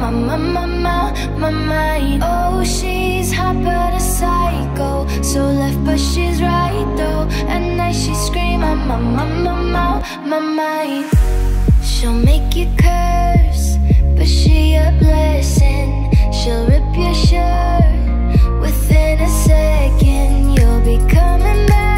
my, my, my, my, my mind Oh, she's hot but a psycho. So left but she's right though. At night she scream, my, my, my, my, my, my mind She'll make you curse But she a blessing. She'll rip your shirt Within a second. You'll be coming back.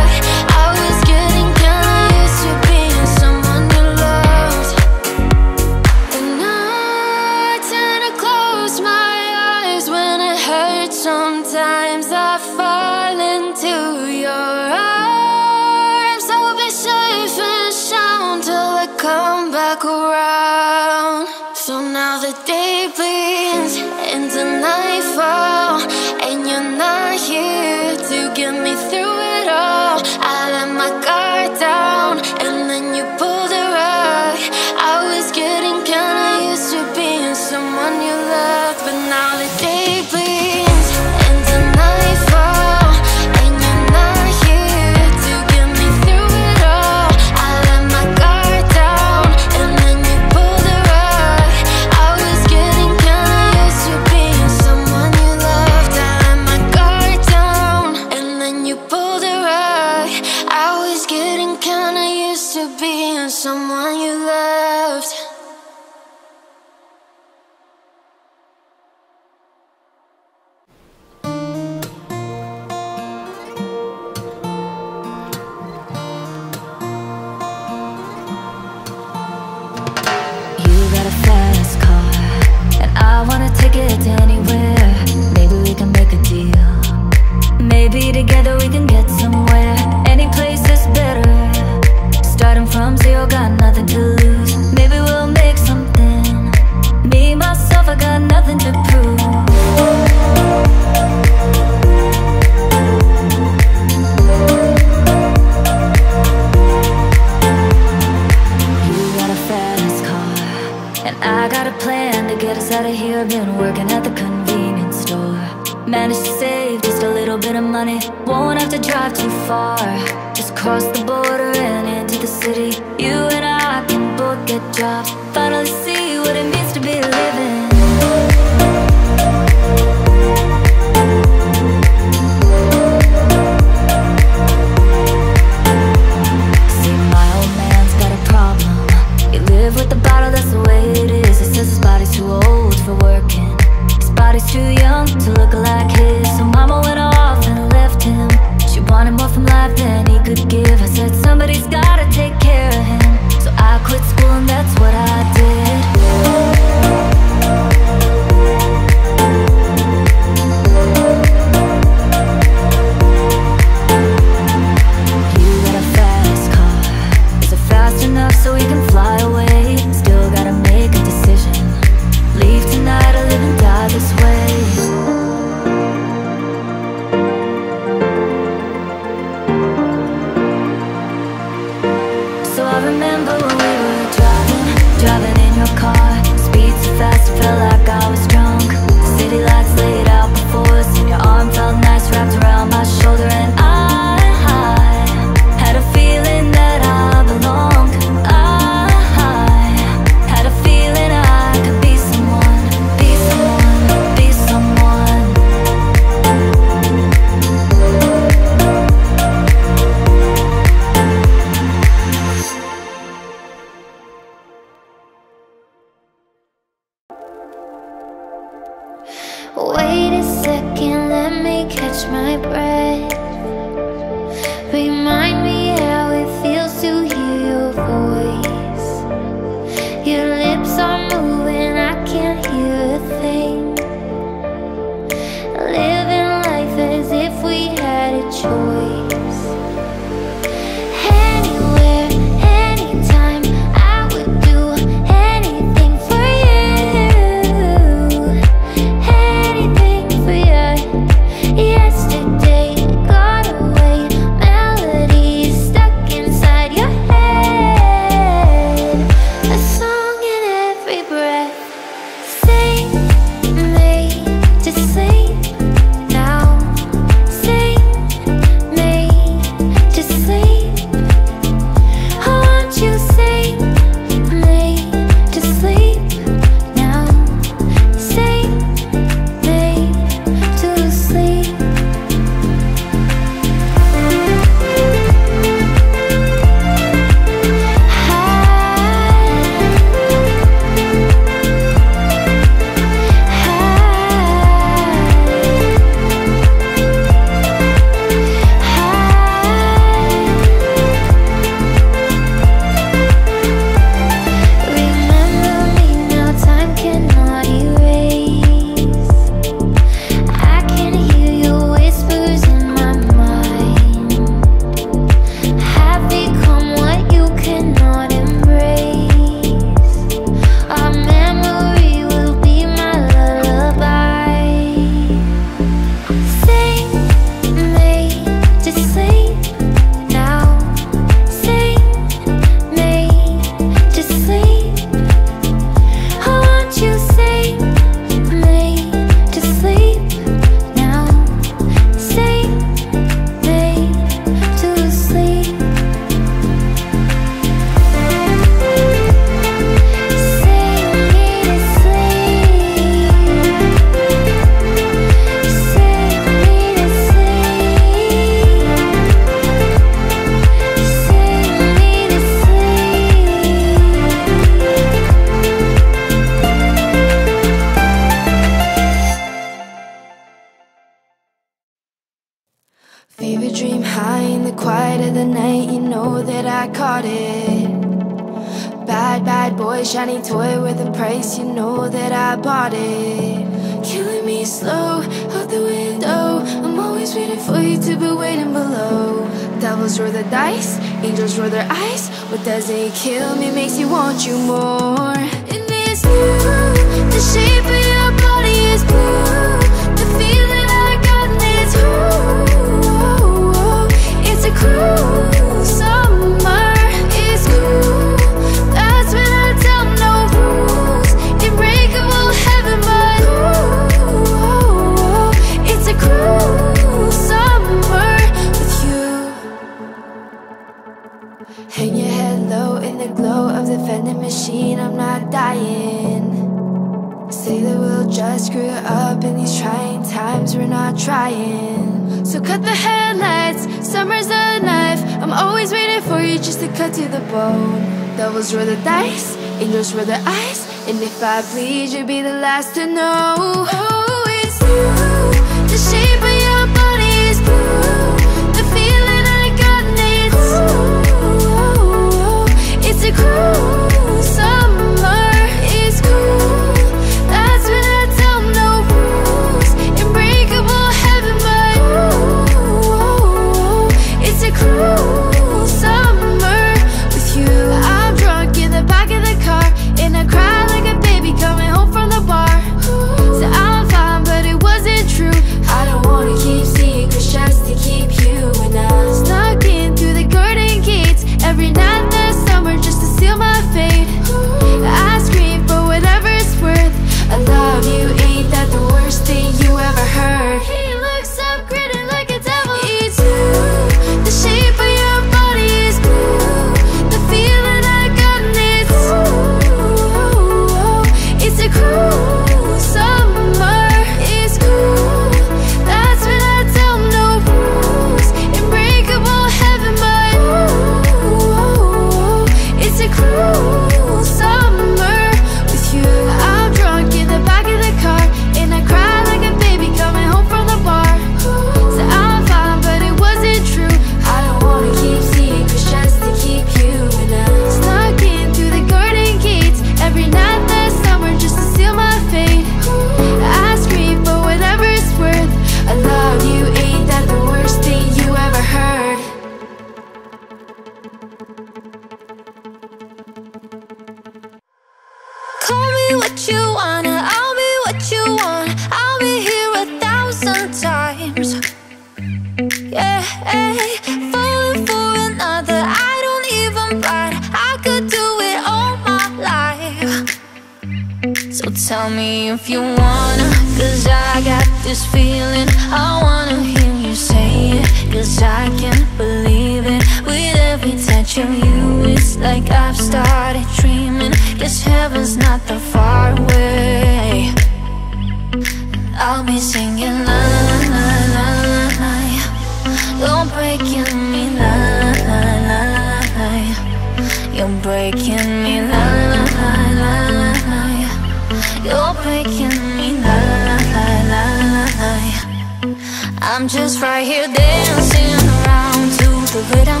just right here dancing around to the rhythm,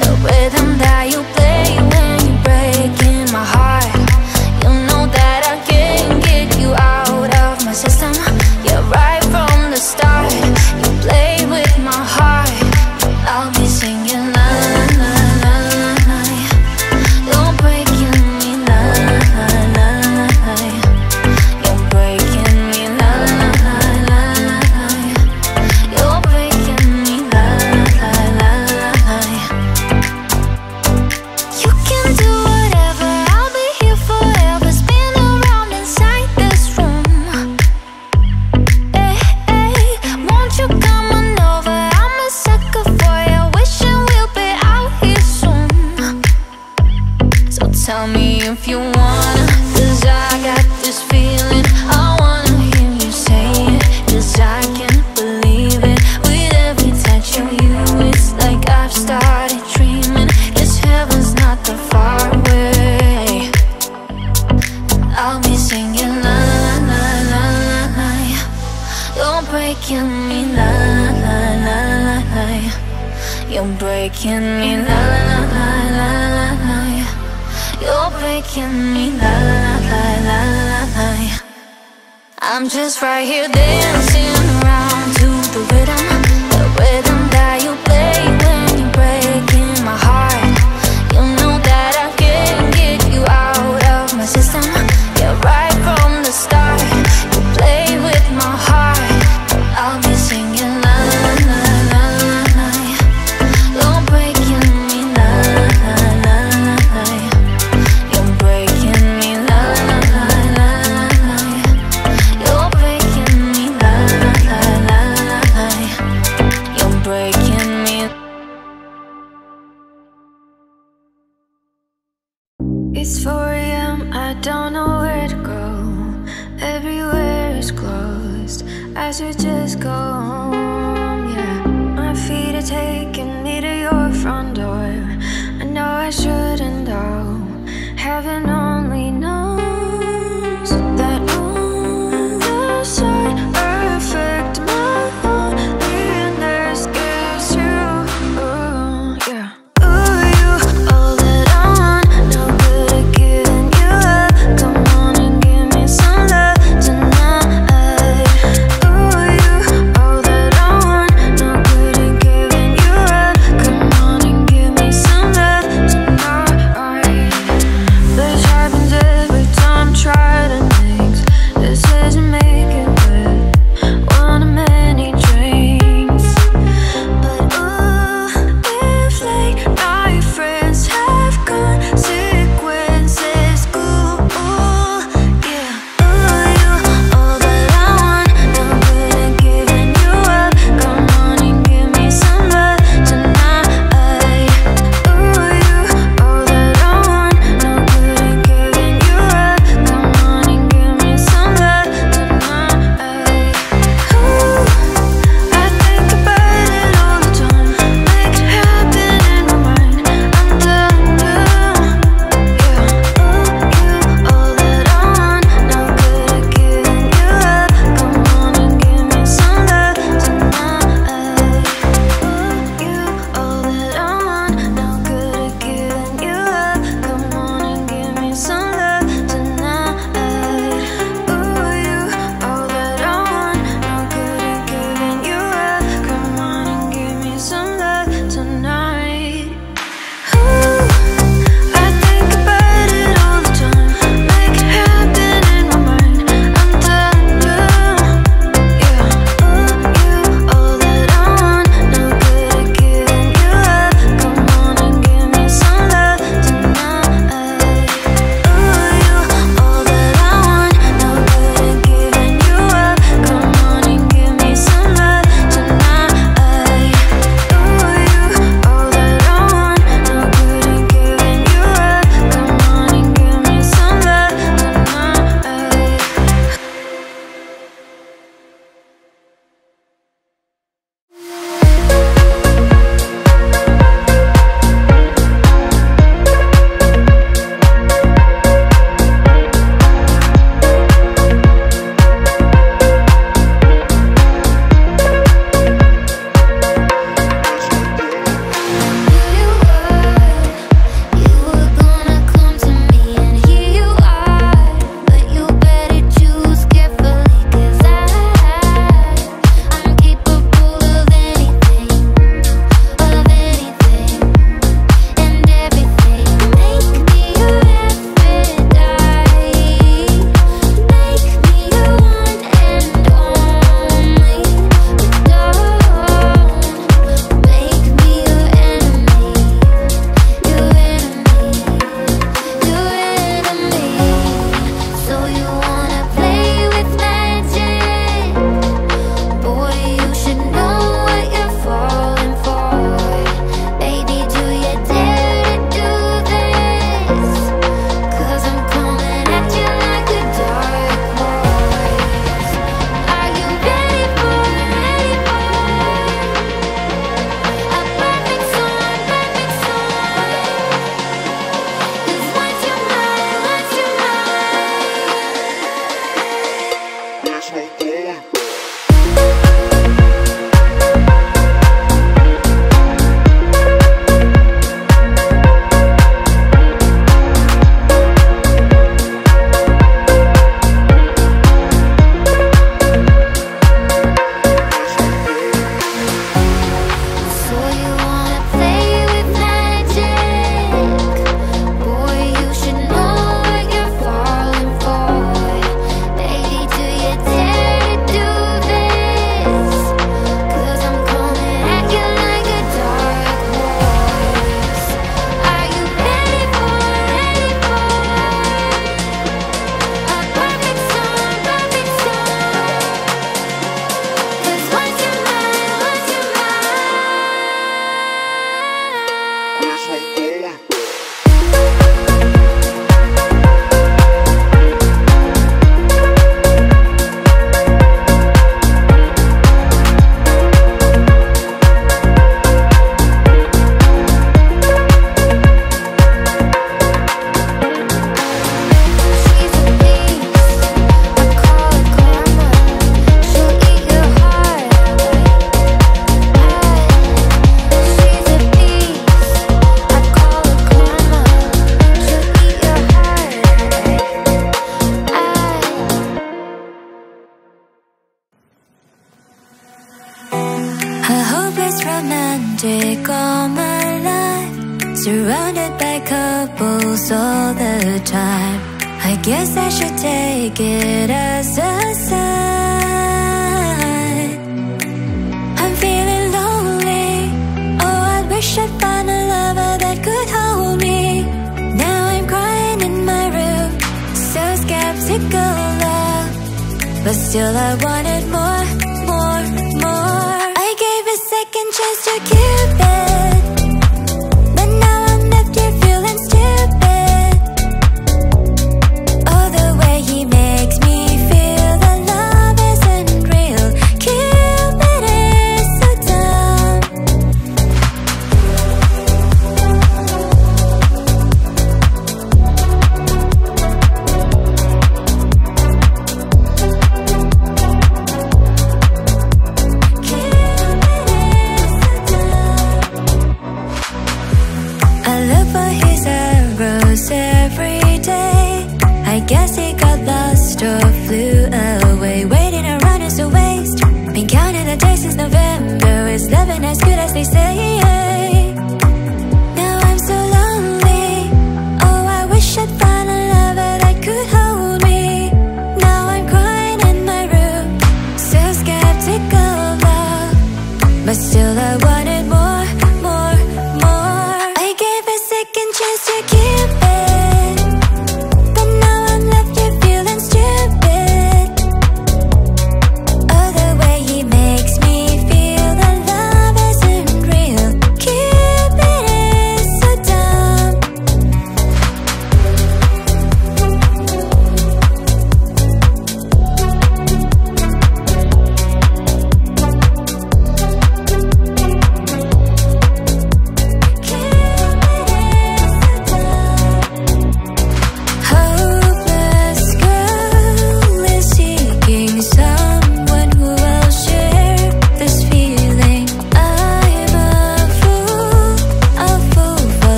the rhythm that you play.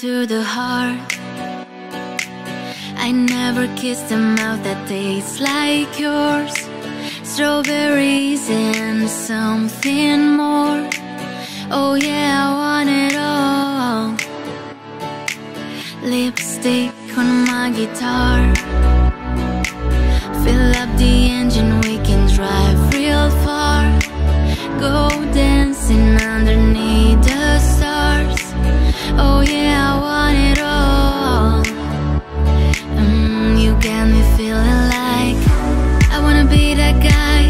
to the heart. I never kissed a mouth that tastes like yours. Strawberries and something more. Oh yeah, I want it all. Lipstick on my guitar. Fill up the engine, we can drive real far. Go dancing underneath the stars Oh yeah, I want it all. Mm, you got me feeling like I wanna be that guy.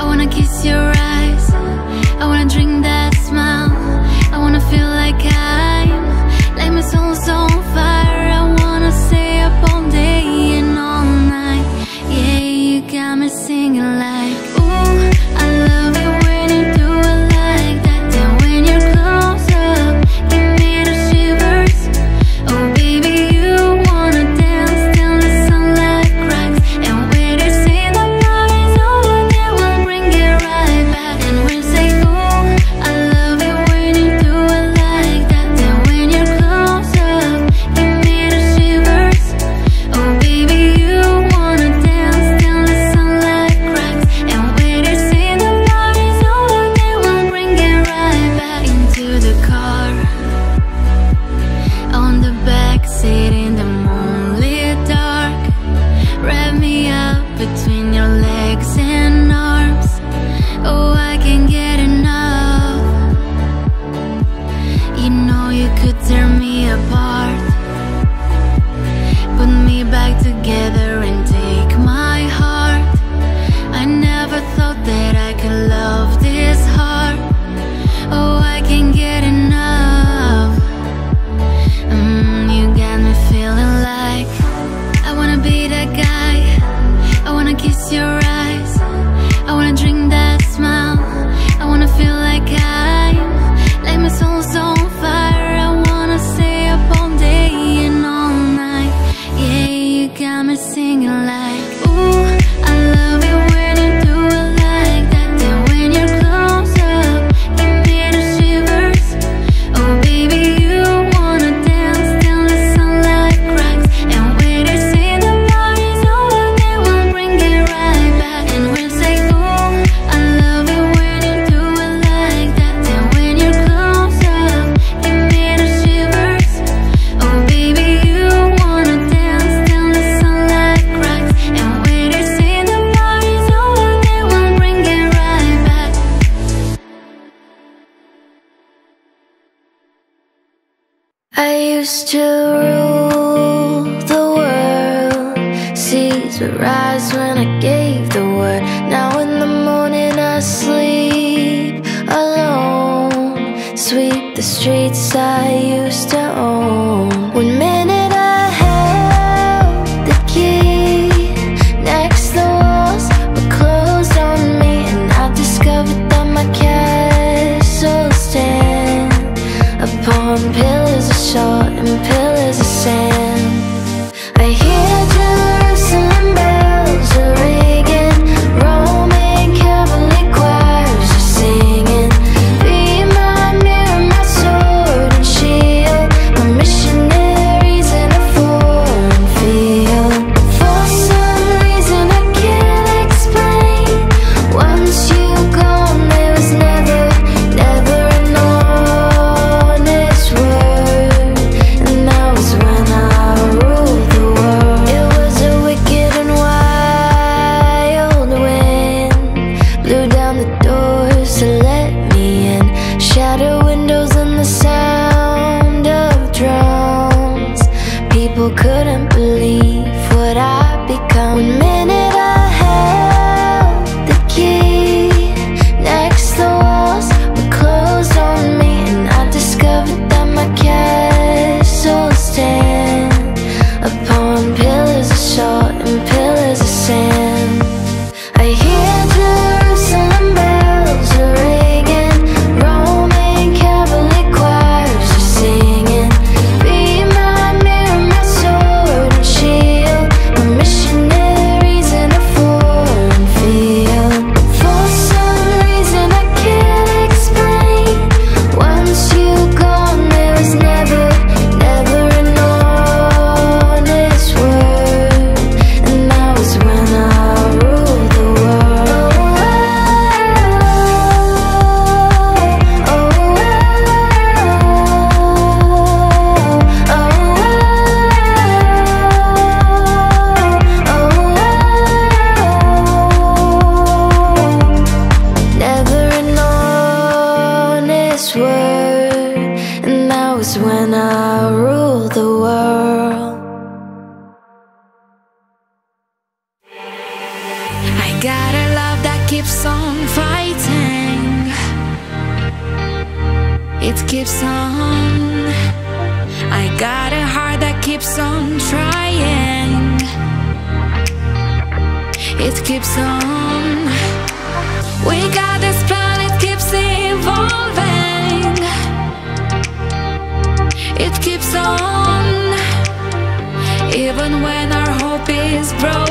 I wanna kiss your eyes. I wanna drink is broken,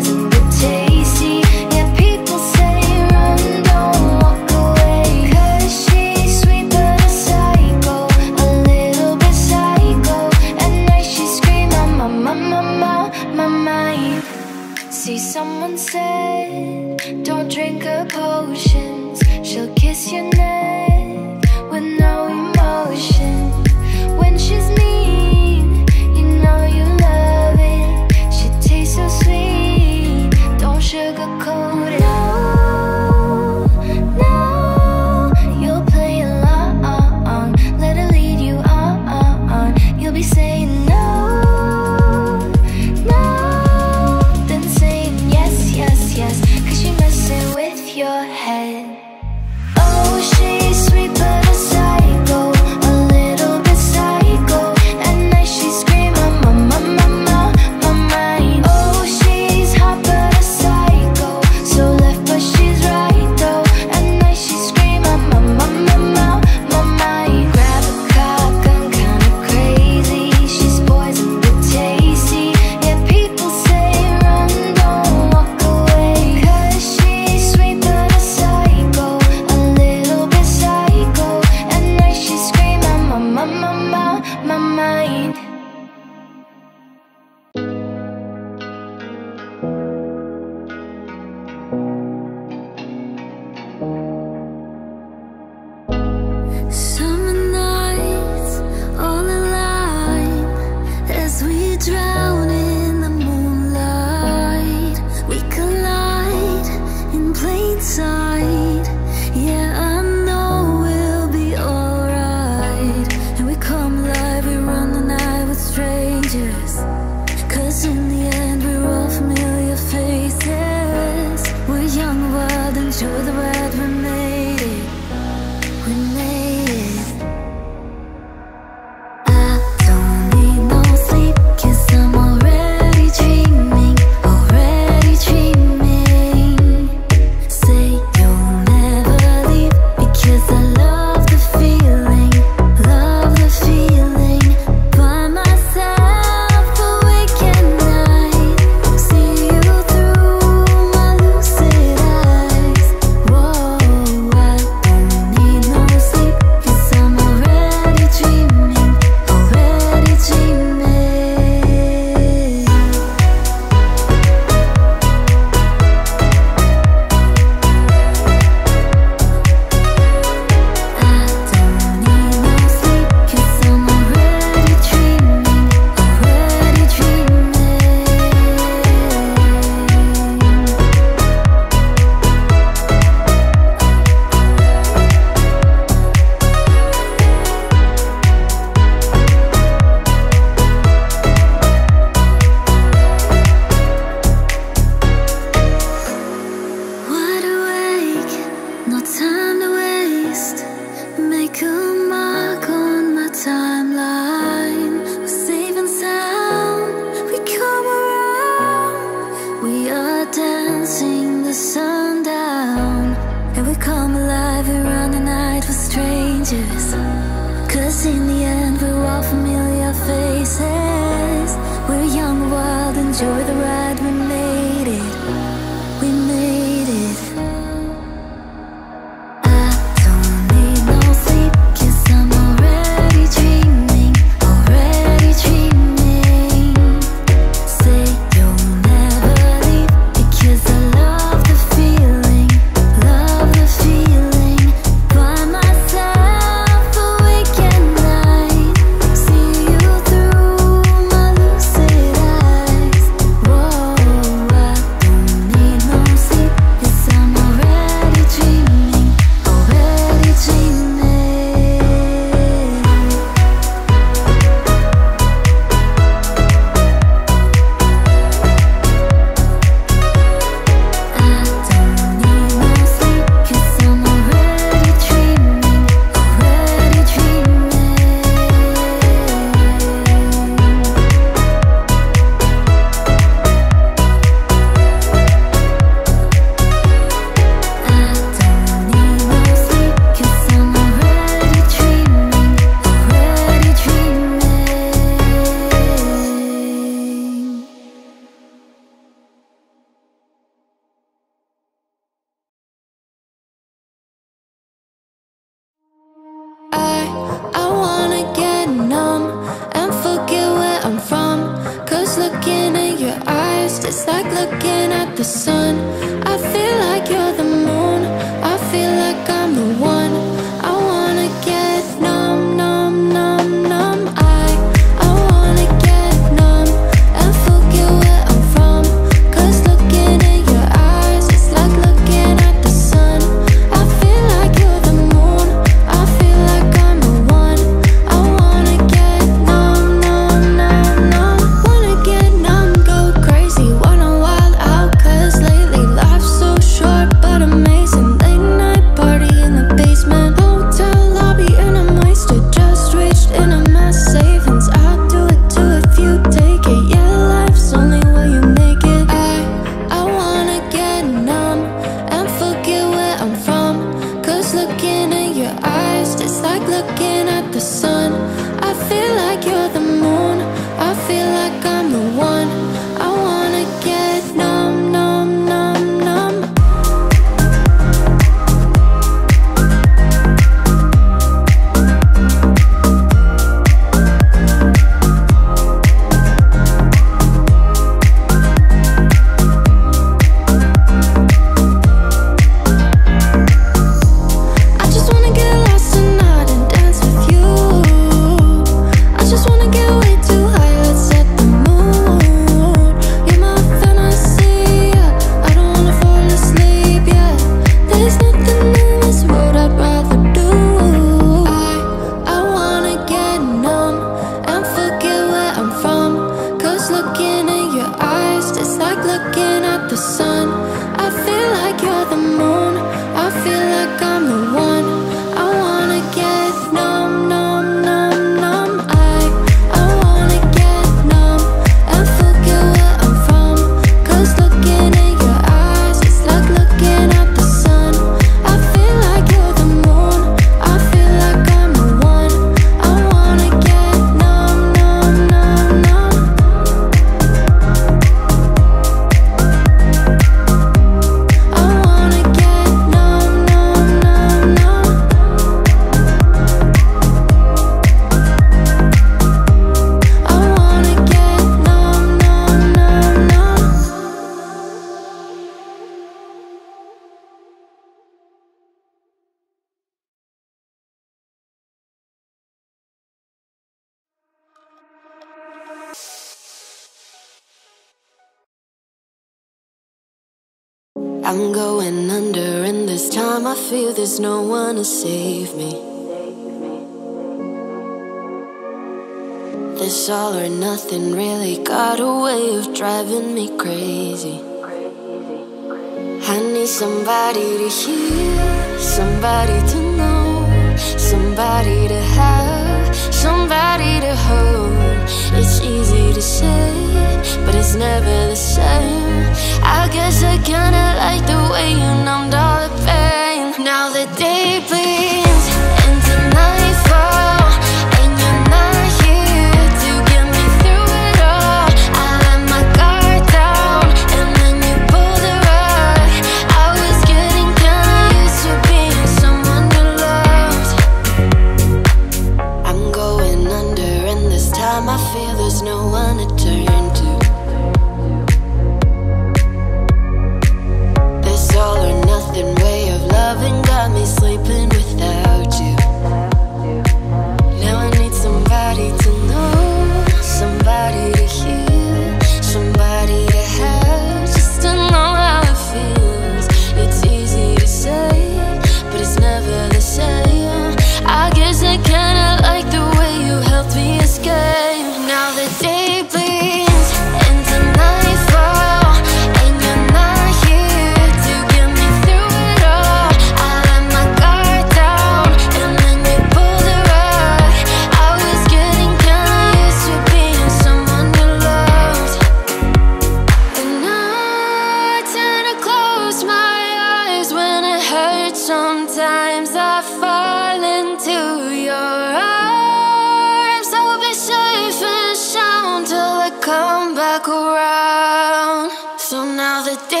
the day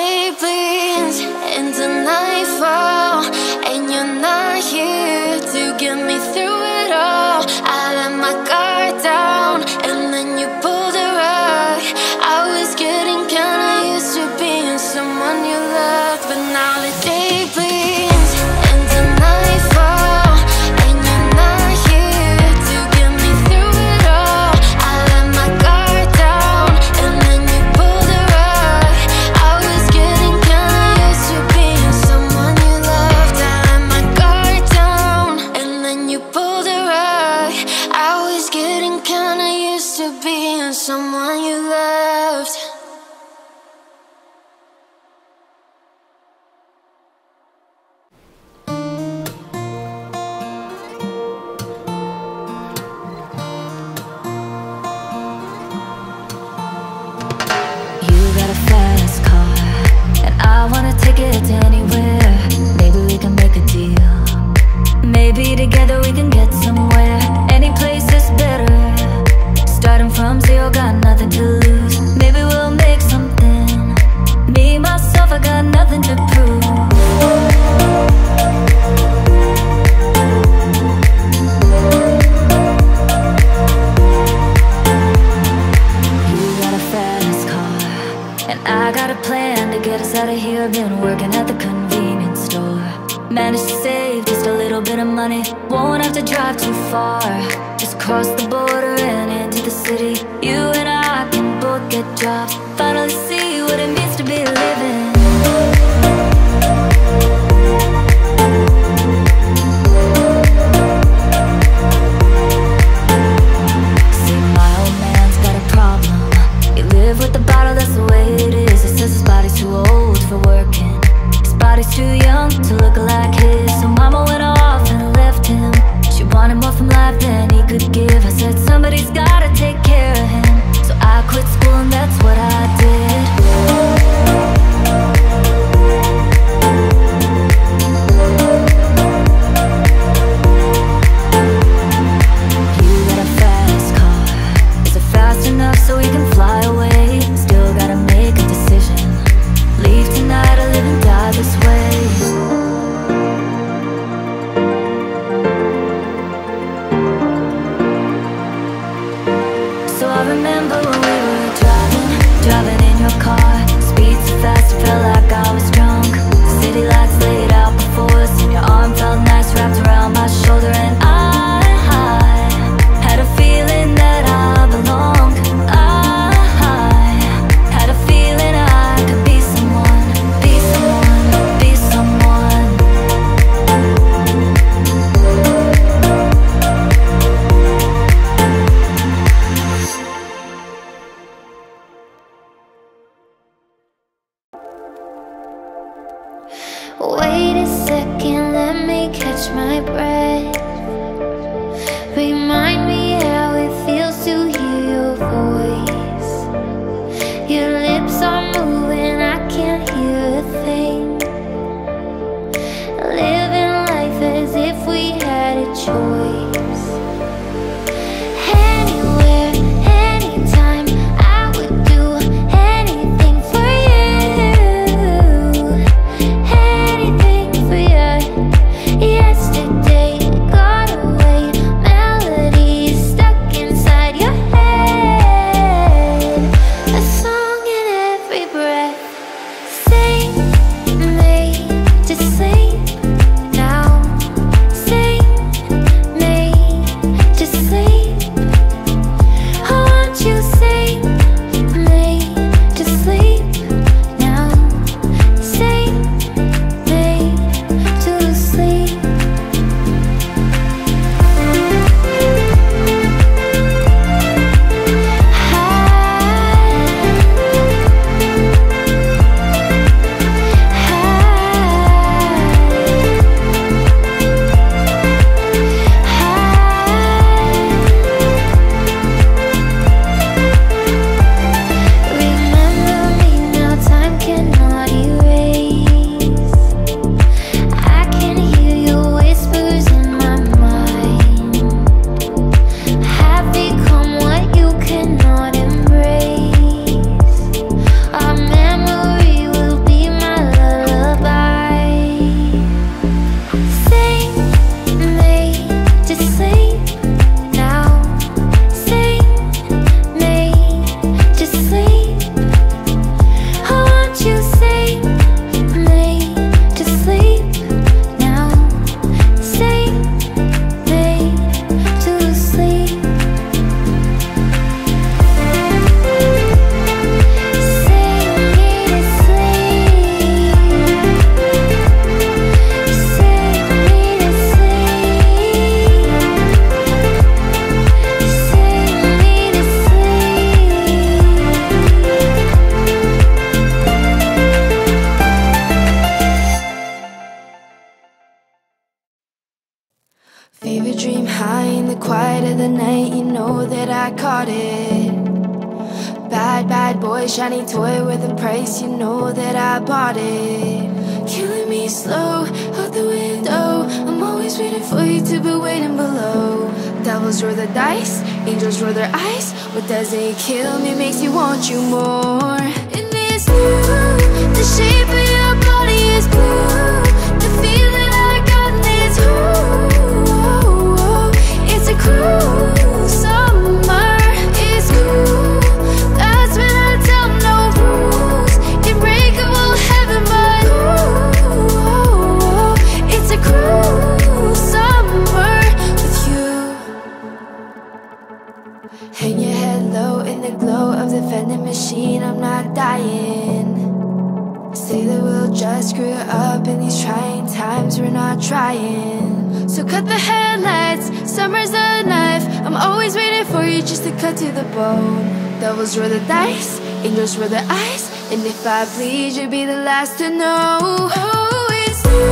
Just to cut to the bone. Devils roll the dice, angels roll the eyes, and if I bleed, you'll be the last to know. Oh, it's you,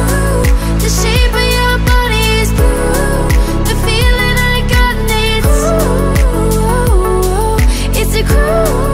the shape of your body is blue. The feeling I got needs. Oh, oh, oh, it's a cruel.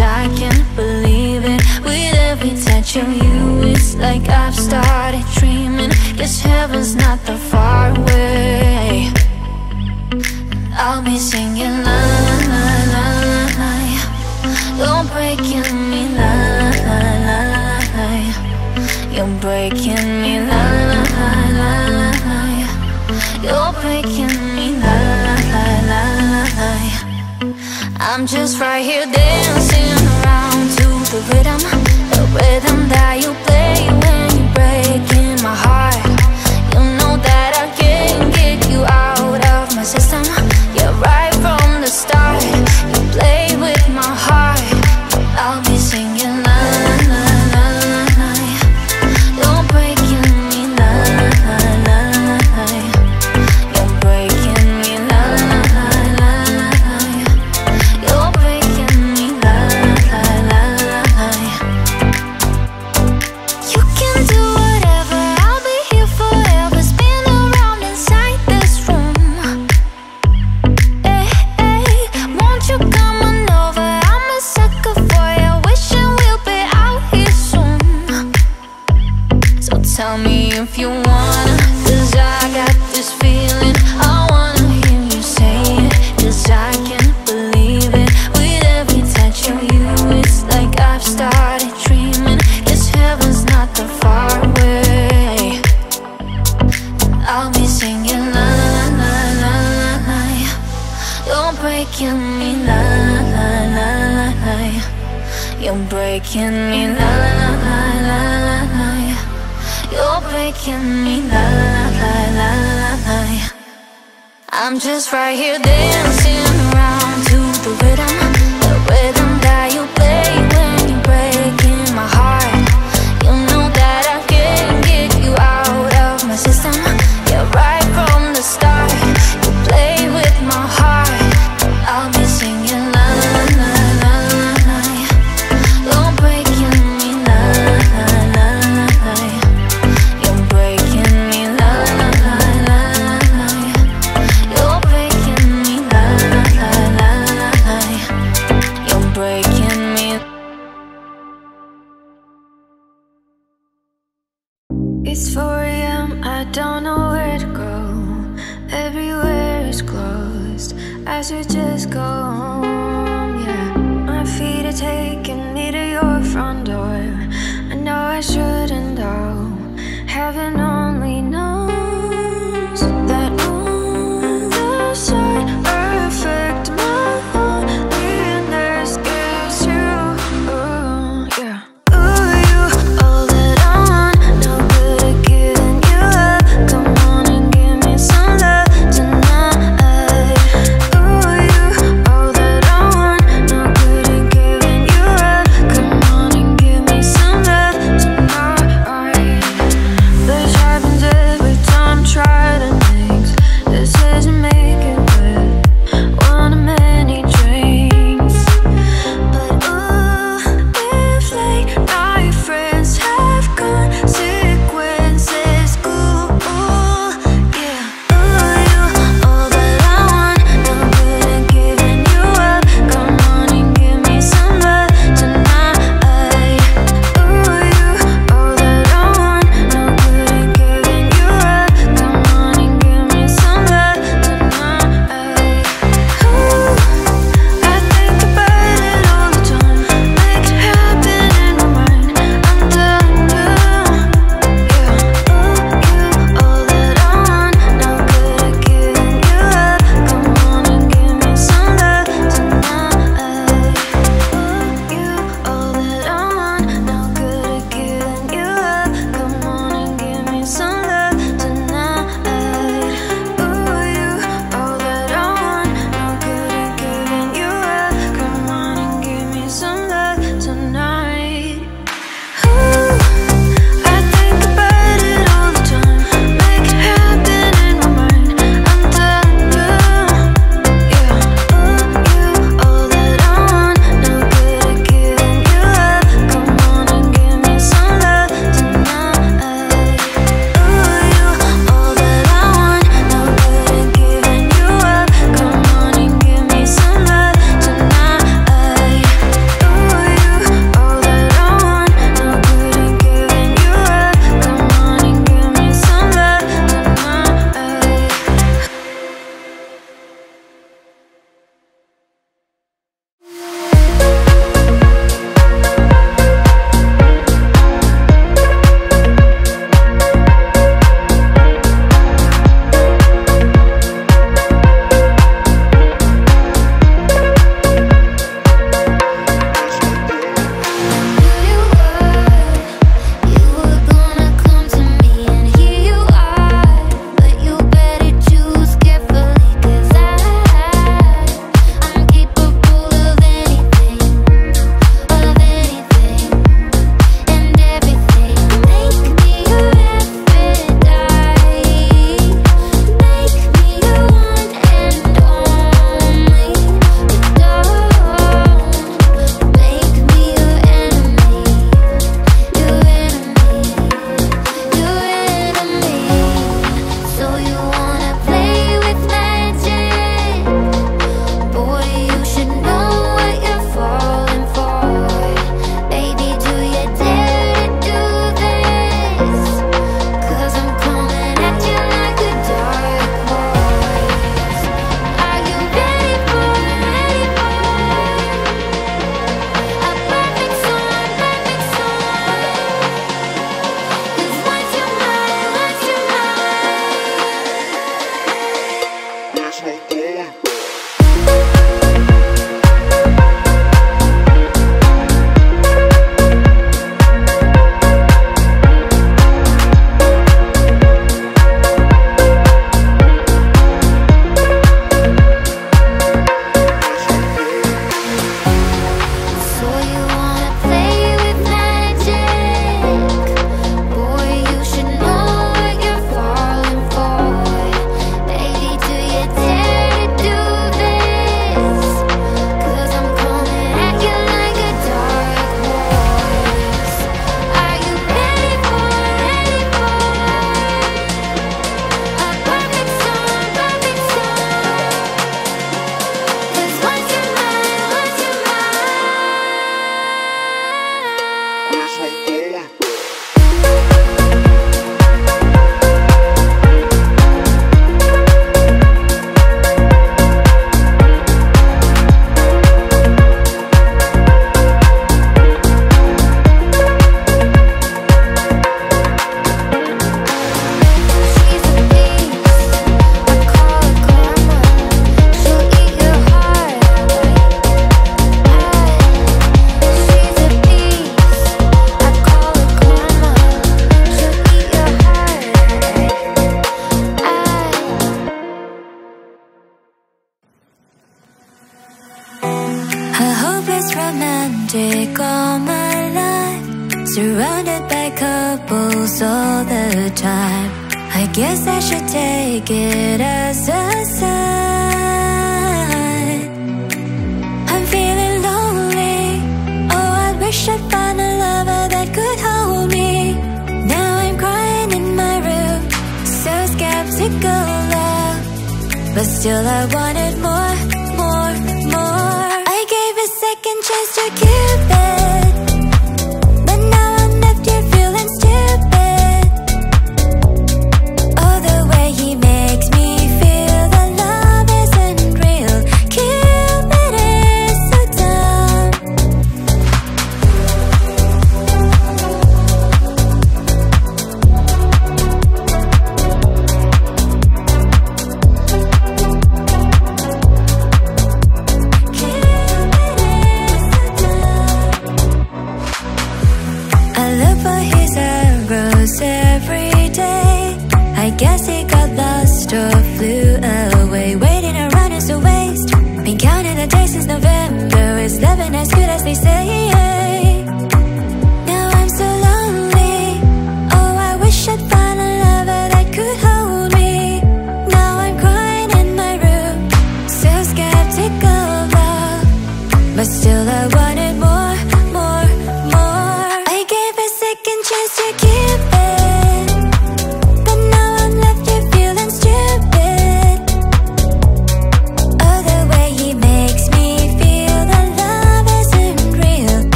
I can't believe it. With every touch of you, it's like I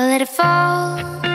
I let it fall,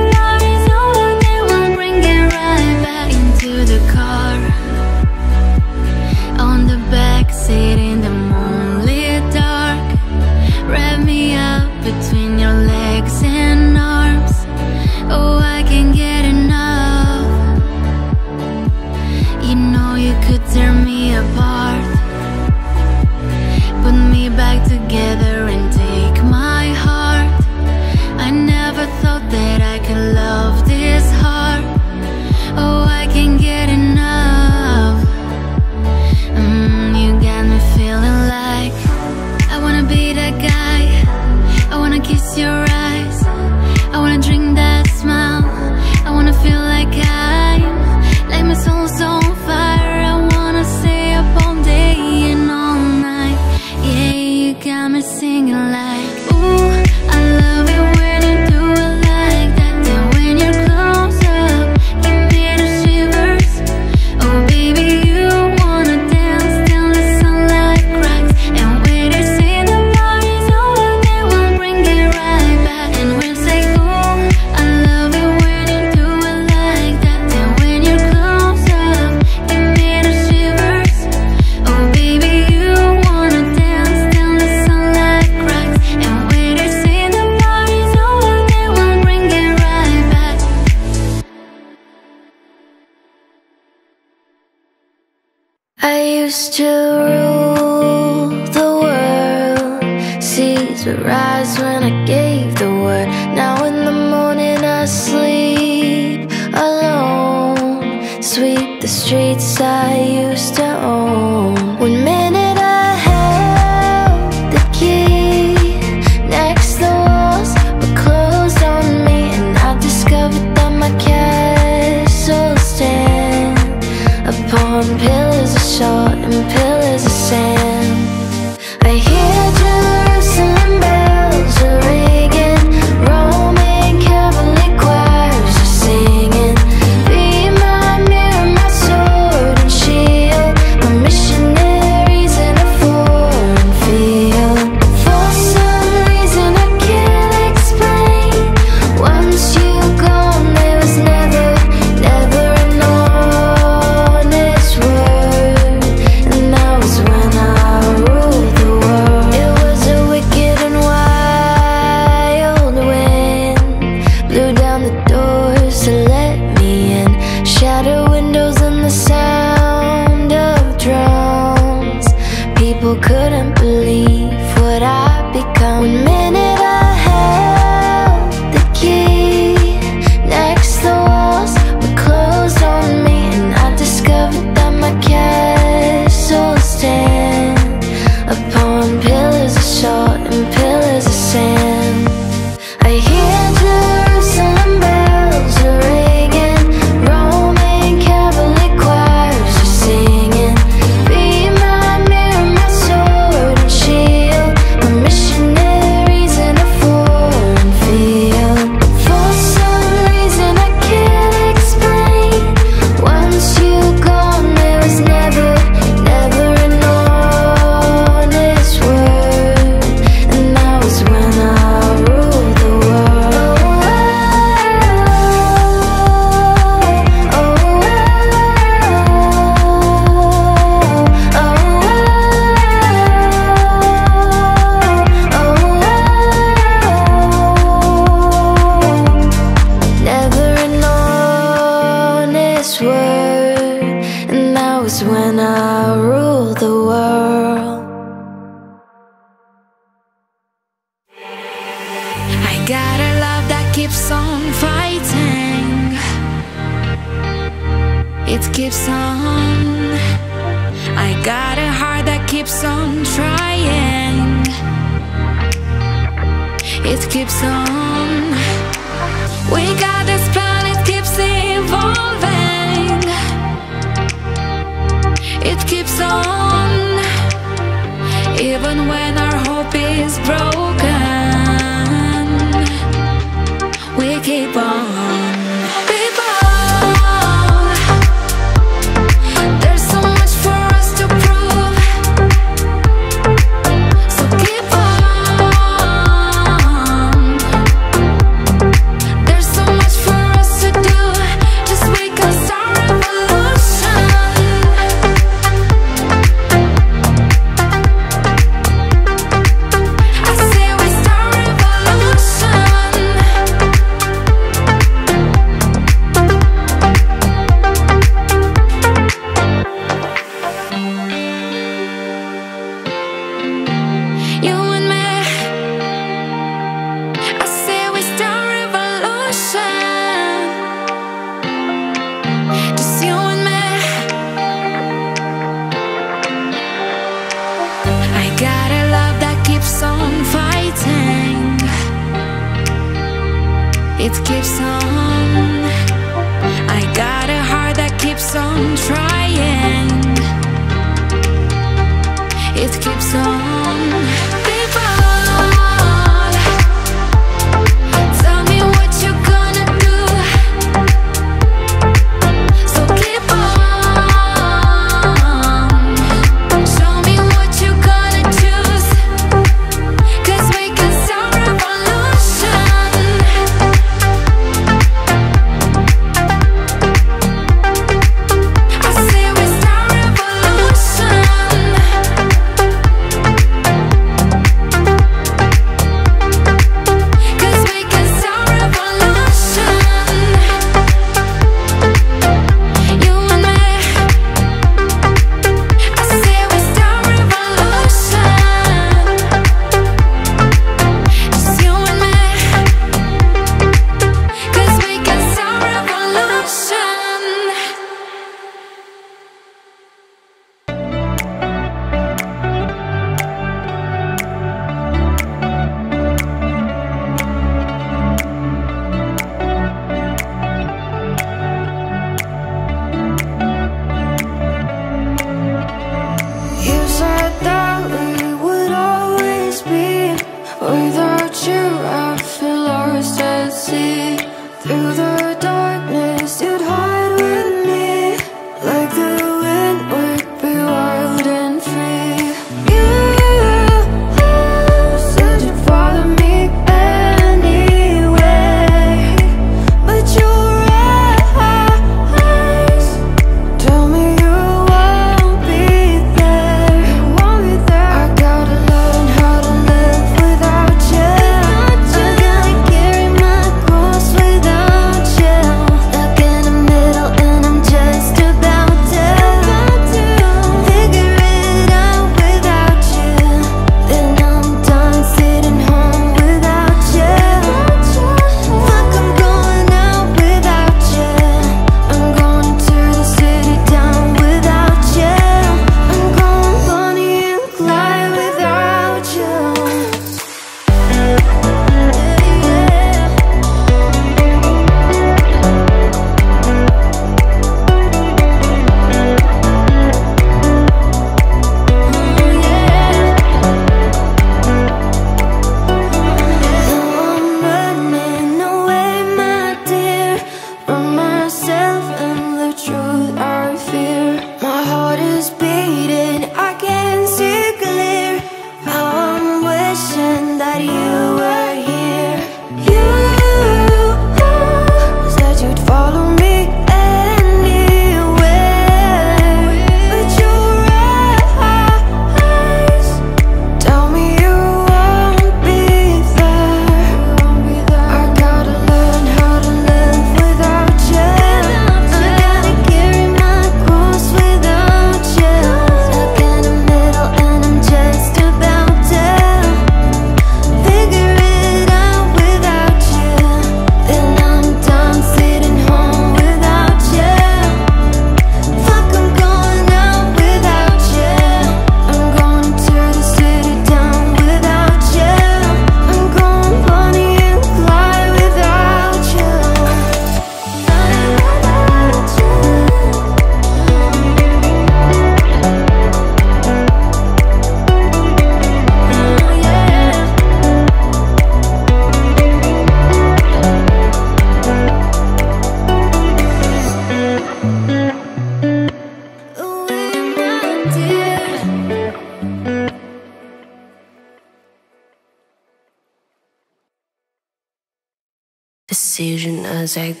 Decision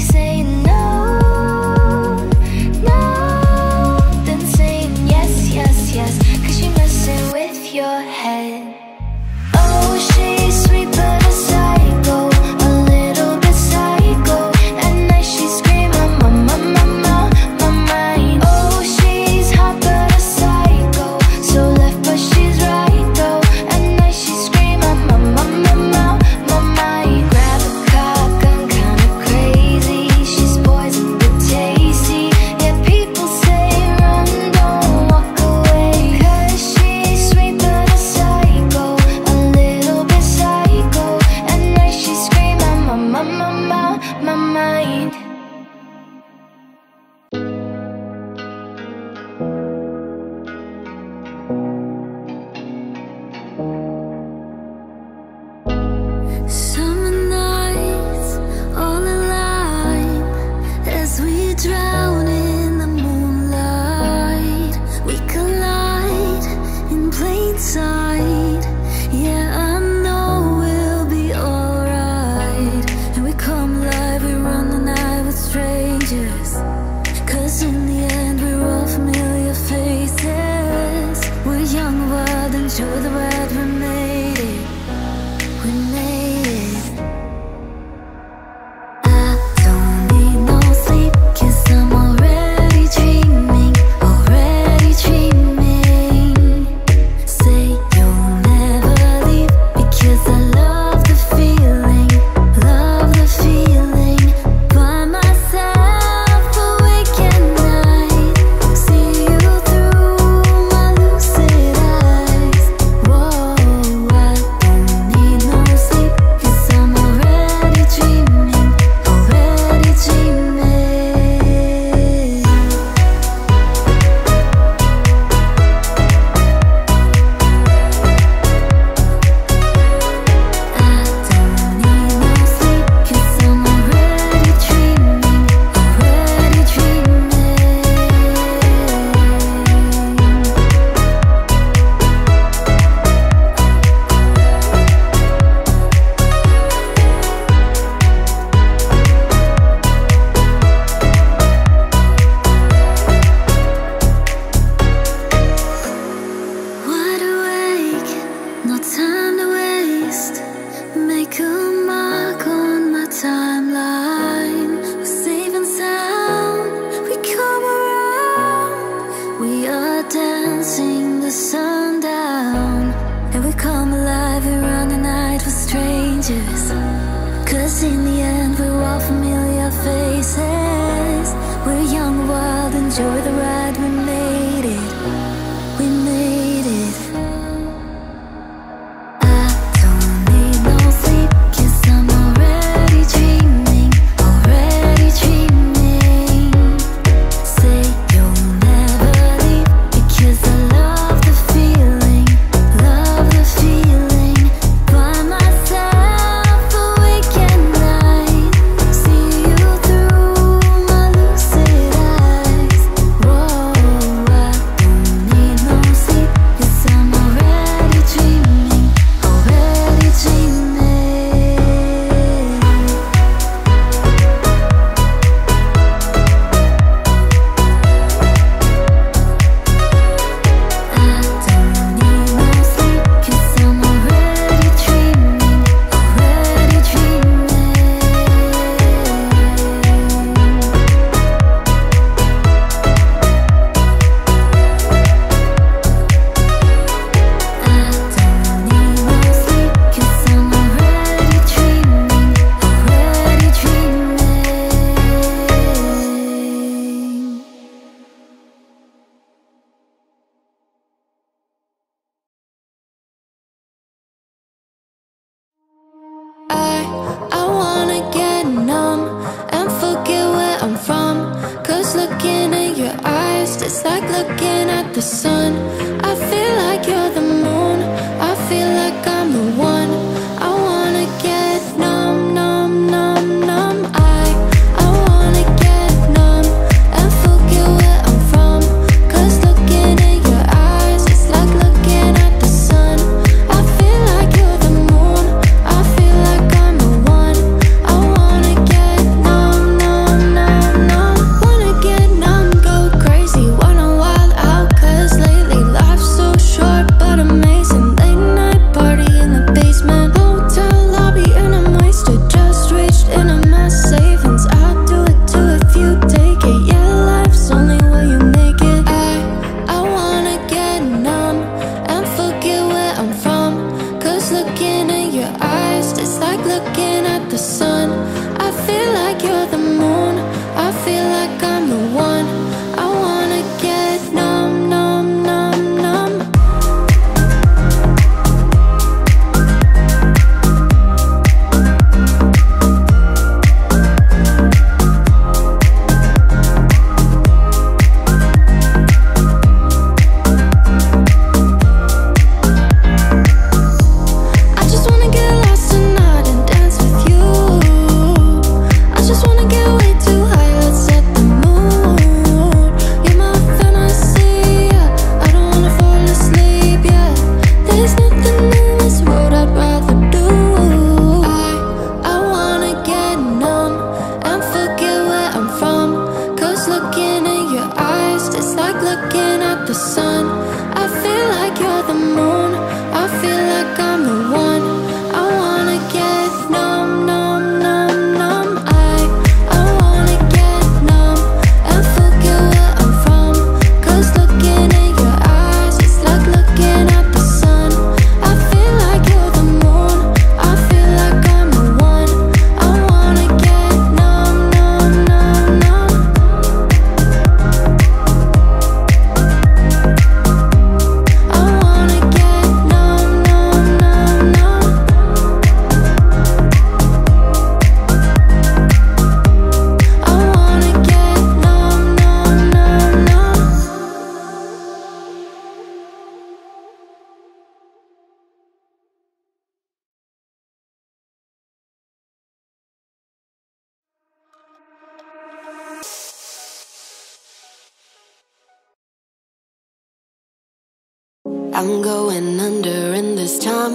on.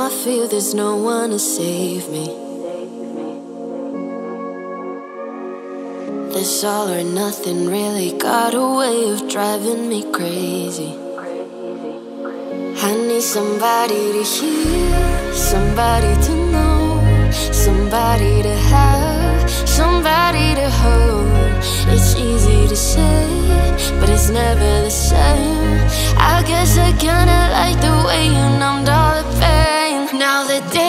I feel there's no one to save me. This all or nothing really got a way of driving me crazy. I need somebody to hear, somebody to know, somebody to have, somebody to hold. It's easy to say, but it's never the same. I guess I kinda like the way you numbed all the pain now the day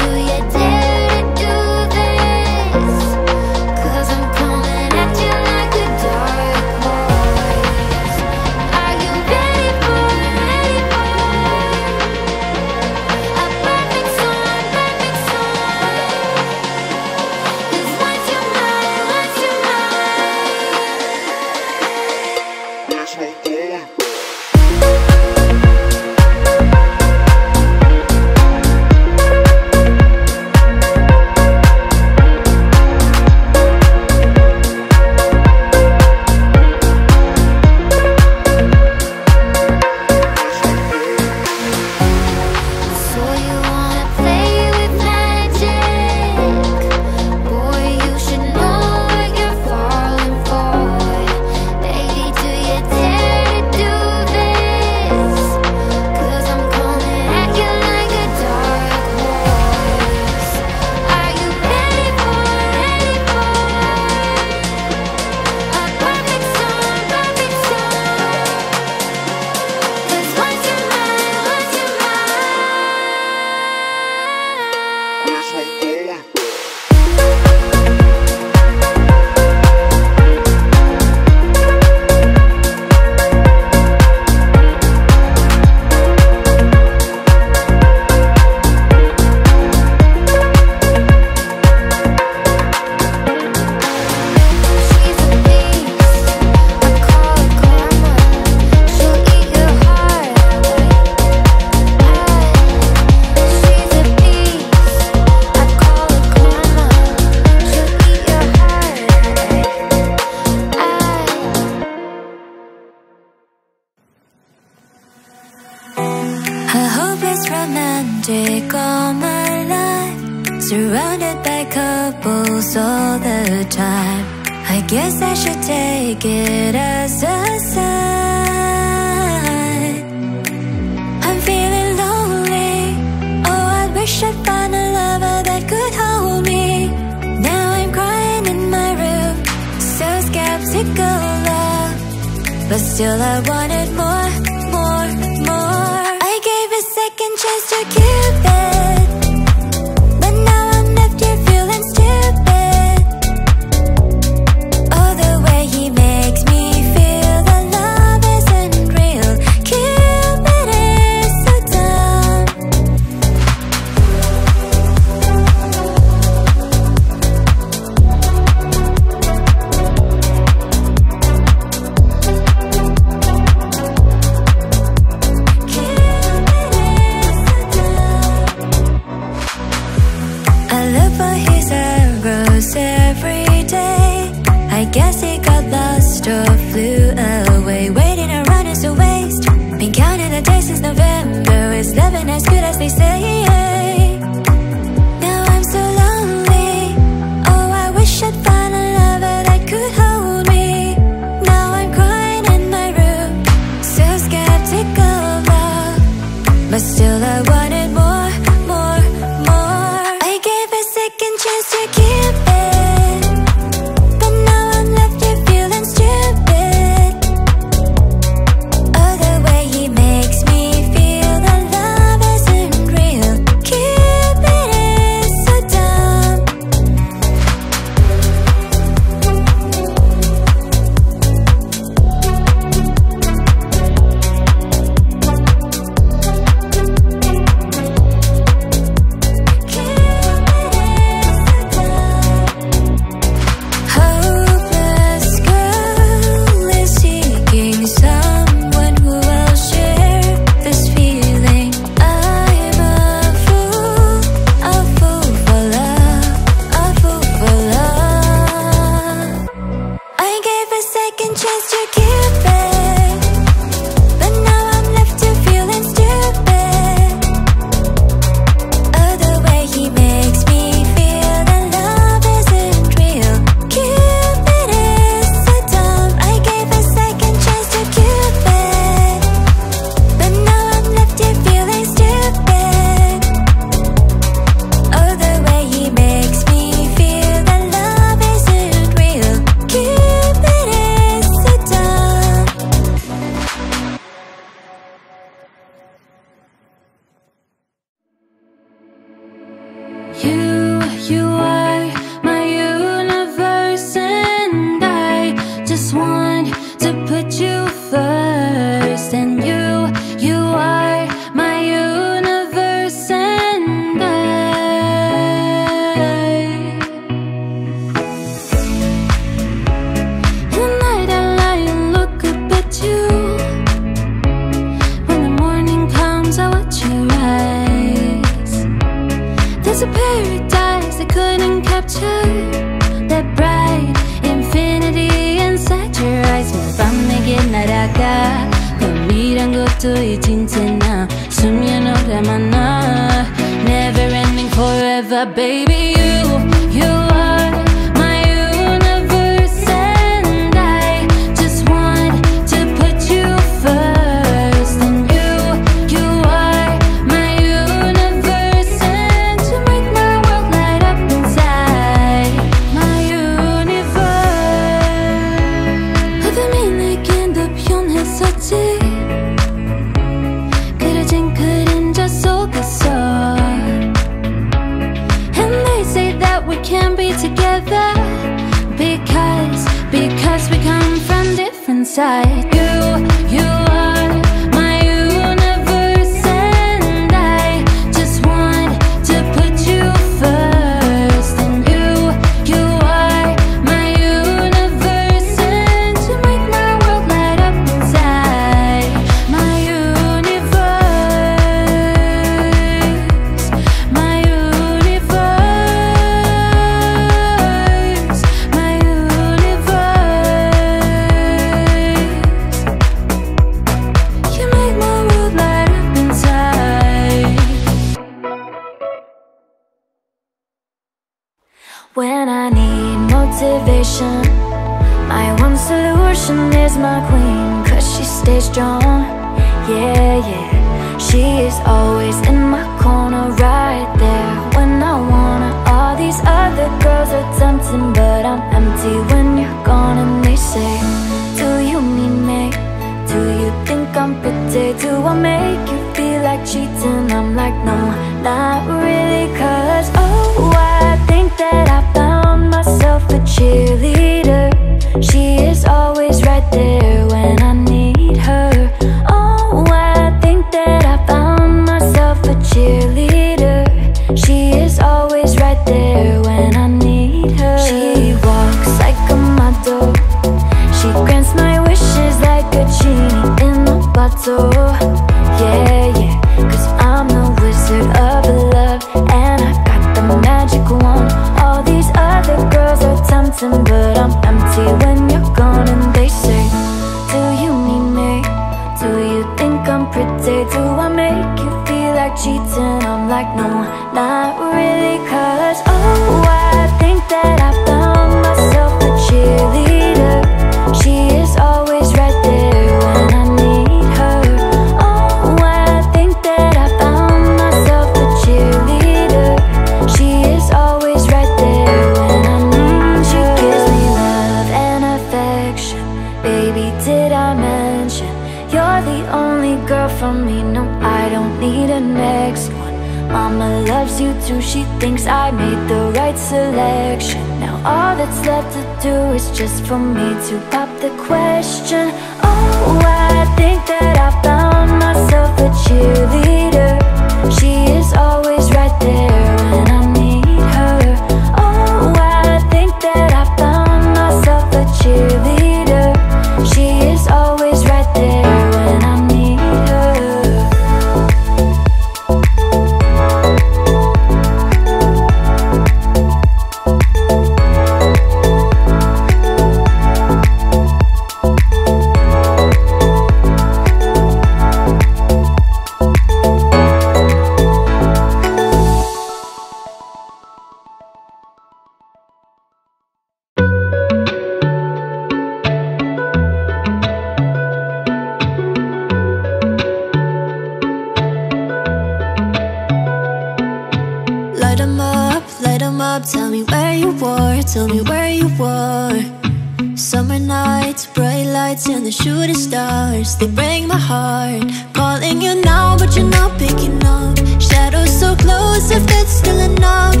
stars, they break my heart. Calling you now, but you're not picking up. Shadows so close, if that's still enough.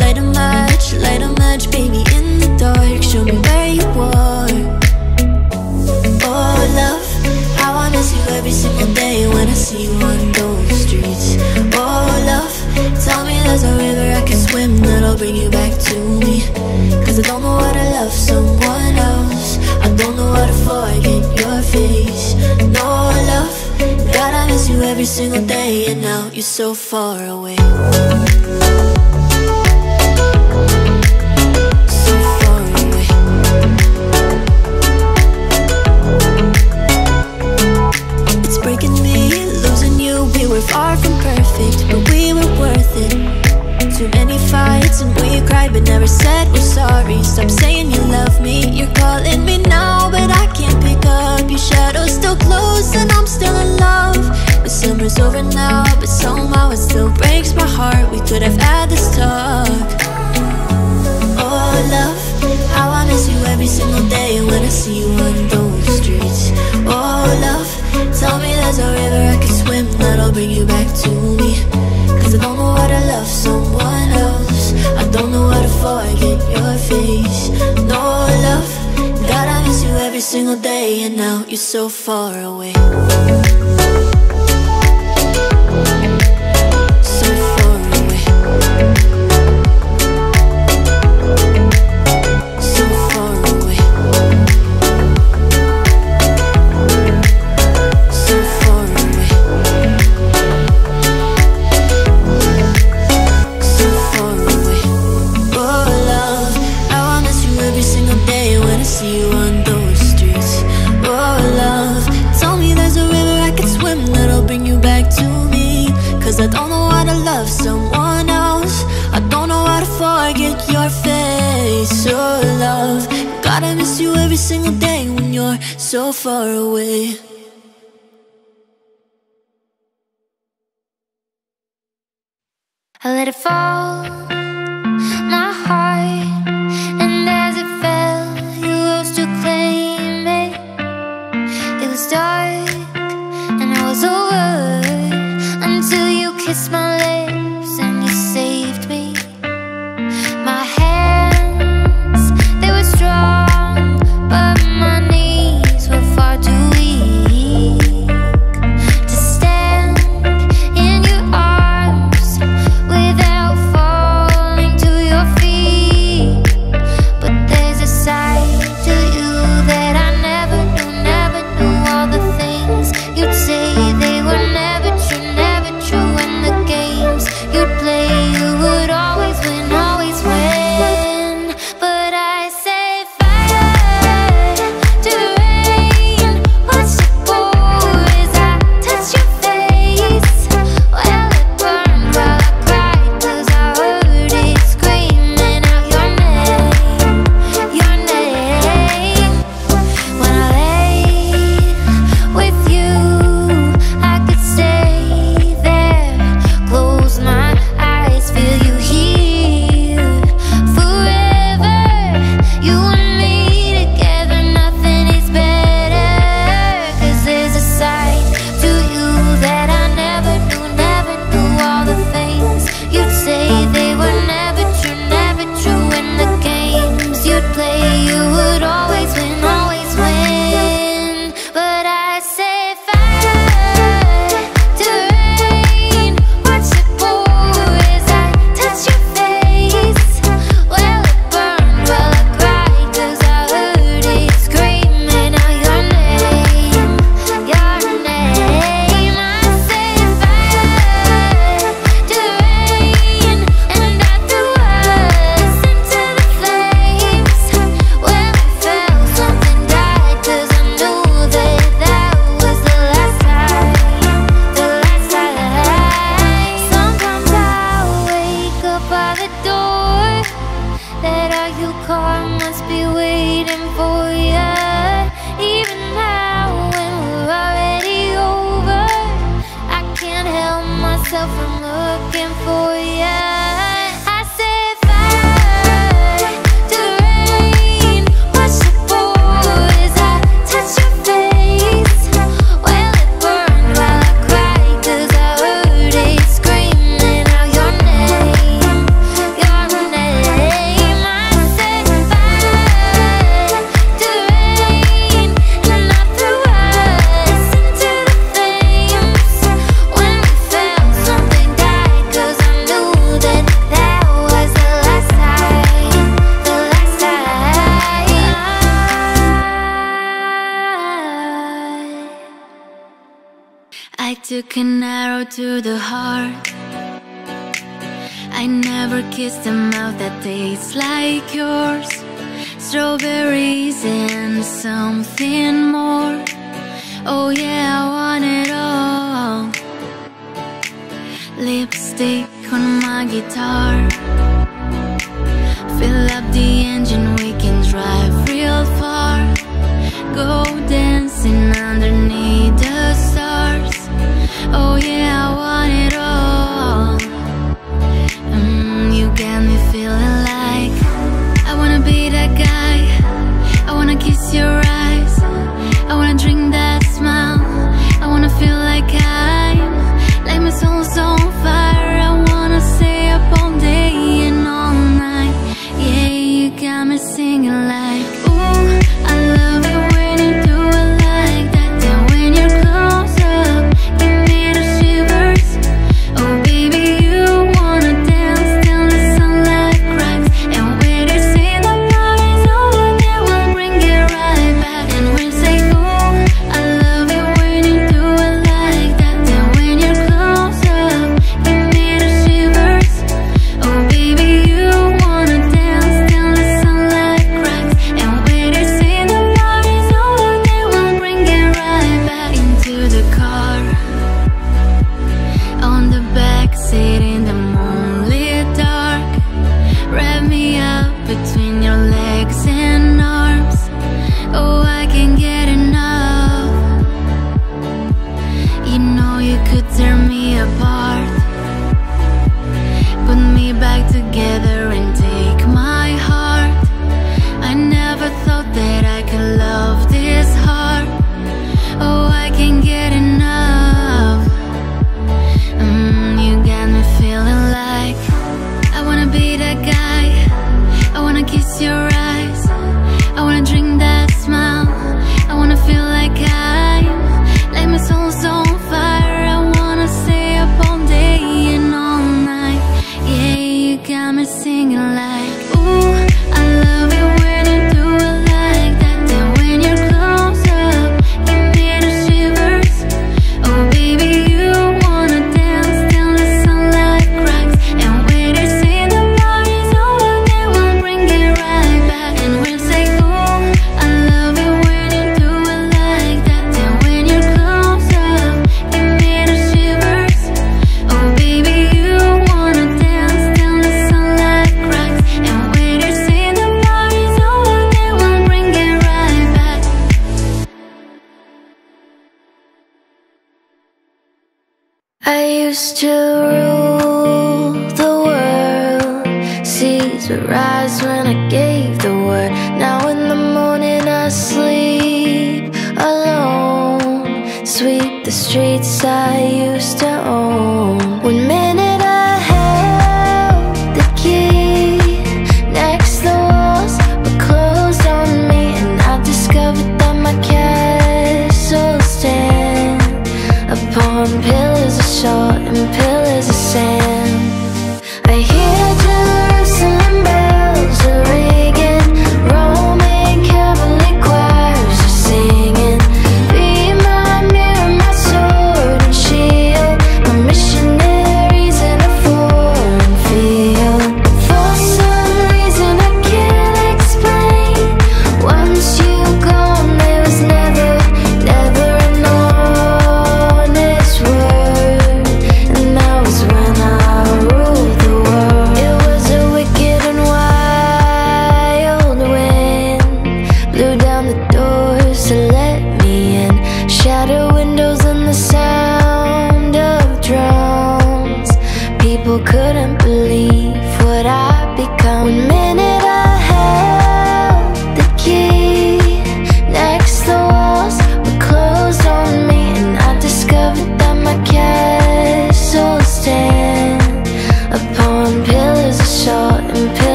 Light a match, light a match, baby, in the dark. Show me where you were. Oh, love, how I miss you every single day when I see you on those streets. Oh, love, tell me there's a river I can swim that'll bring you back to me. Cause I don't know how to love someone else. I don't know how to forget every single day, and now you're so far away. So far away. It's breaking me, losing you. We were far from perfect, but we were worth it. Too many fights and we cried, but never said we're sorry. Stop saying you love me. You're calling me now, but I can't pick up. Your shadow's still close, and I'm still in love. The summer's over now, but somehow it still breaks my heart. We could have had this talk. Oh, love, how I miss you every single day when I see you on those streets. Oh, love, tell me there's a river I can swim that'll bring you back to me. Cause I don't know how to love someone else. I don't know how to forget your face. No love, God, I miss you every single day, and now you're so far away. So far away.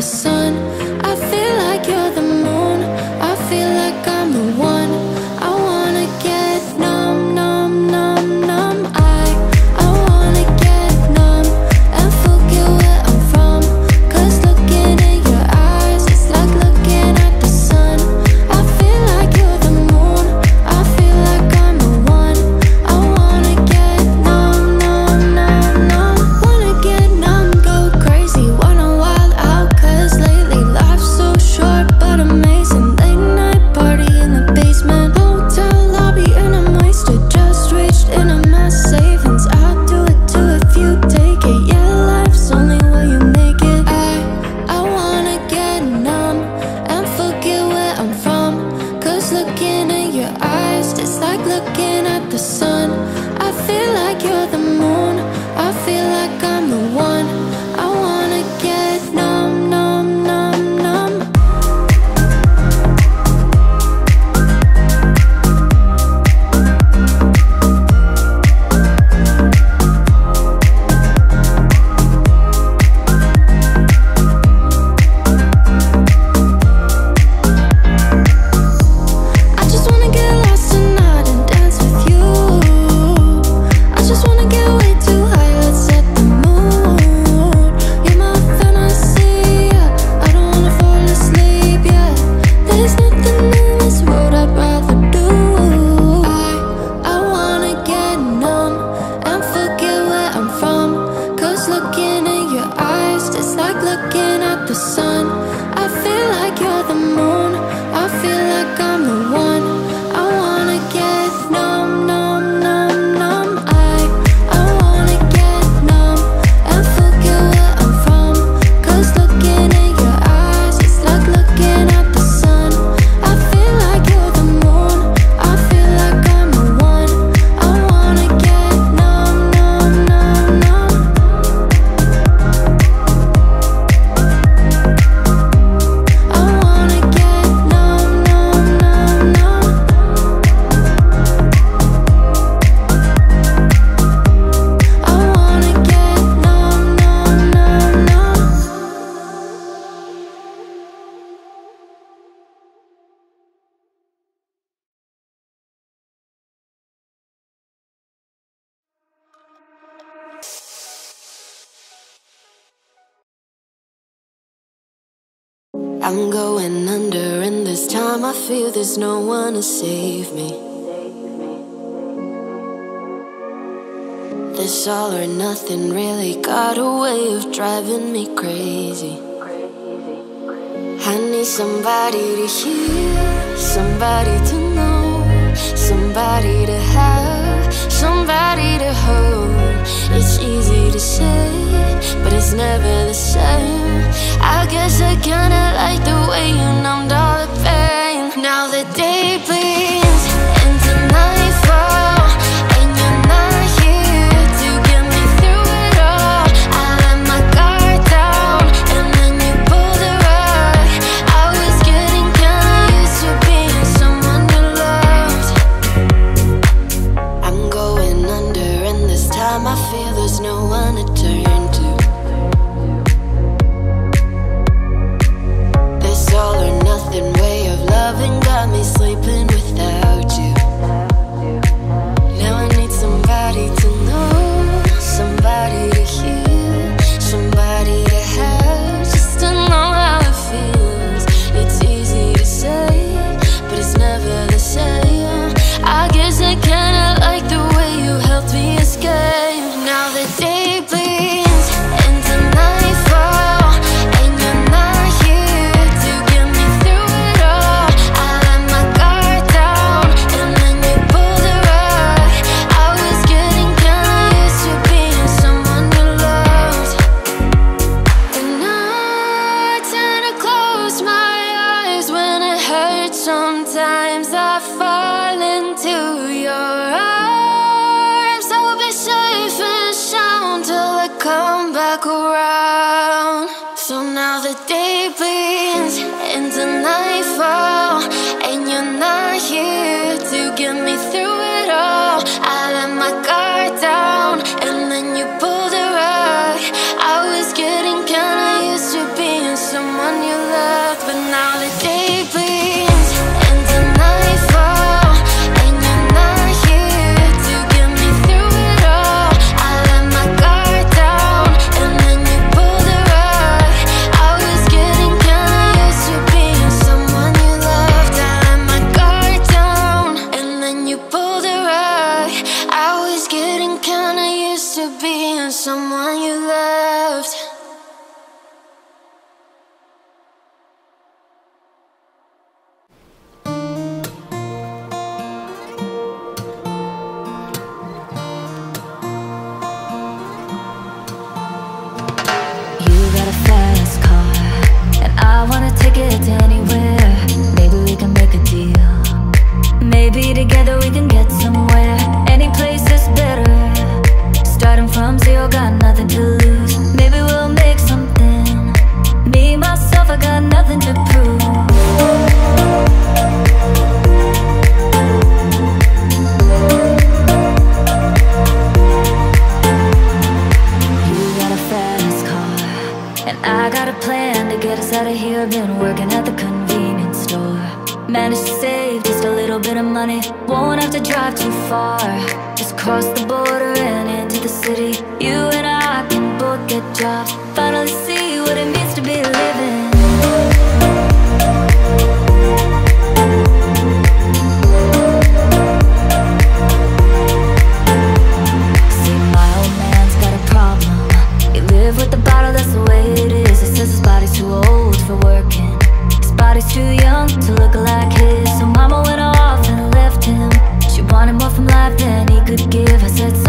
The sun.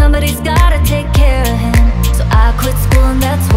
Somebody's gotta take care of him. So I quit school and that's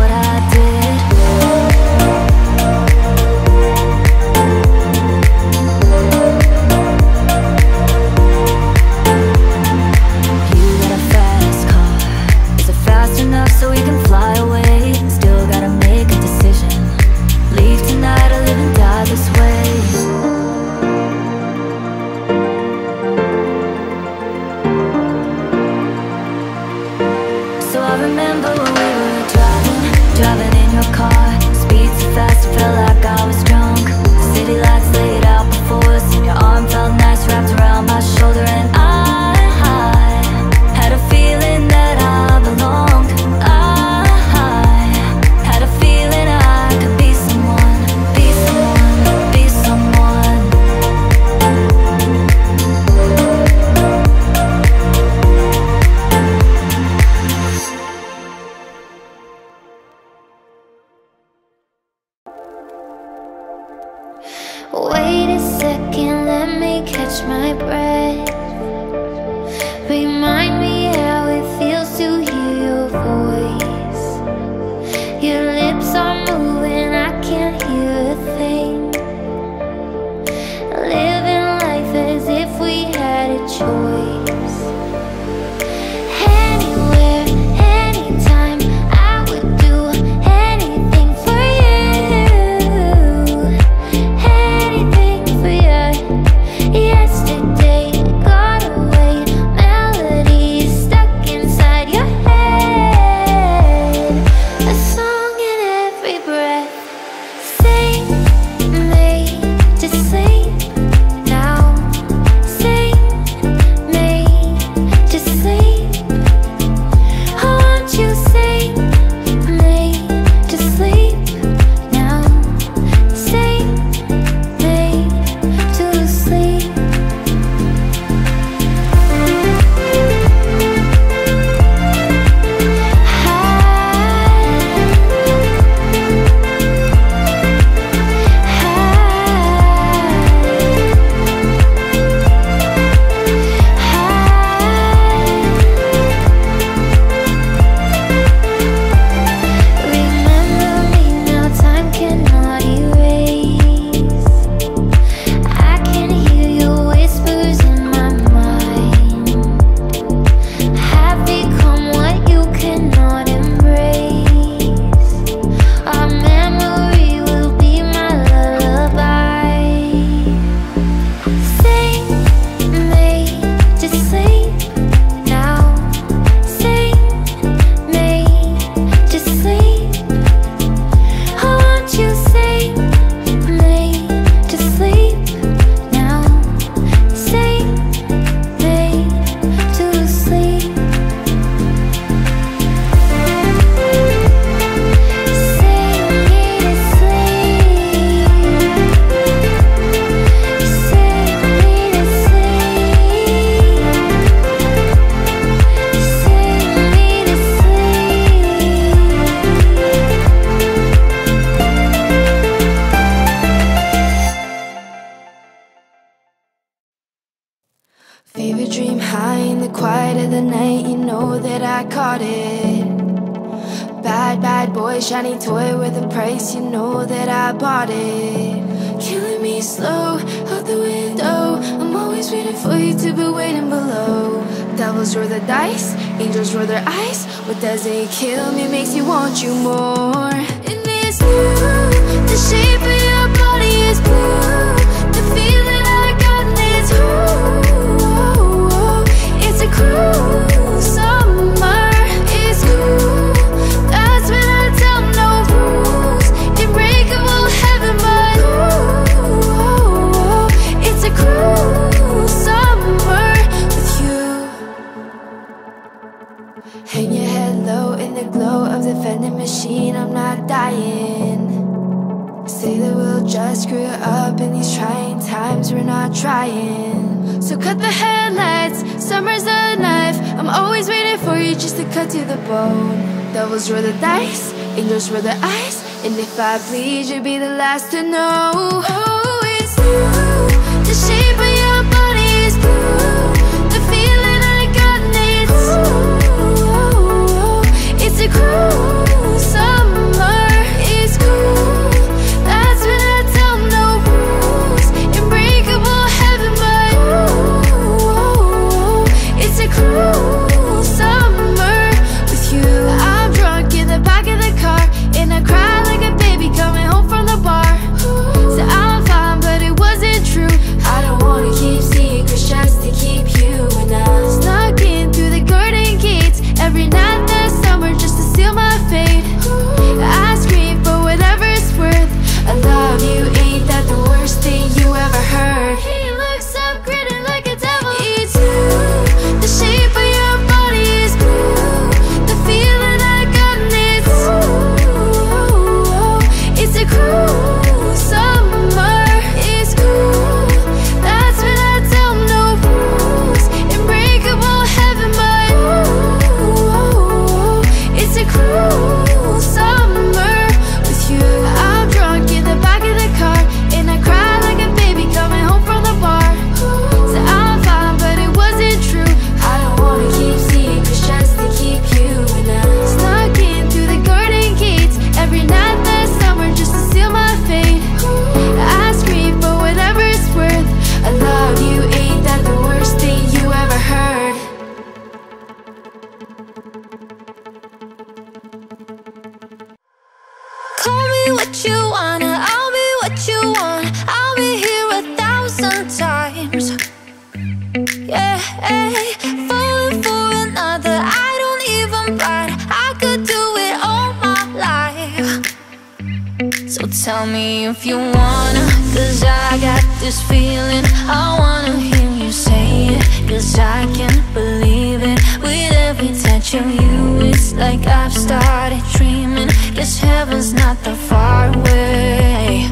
like I've started dreaming Guess heaven's not that far away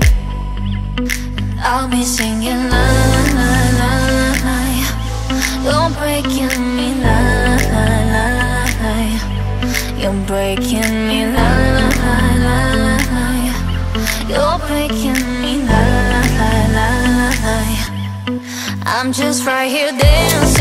I'll be singing la la la la la la You're breaking me la la la la la You're breaking me la la la la la la You're breaking me la la la la la I'm just right here dancing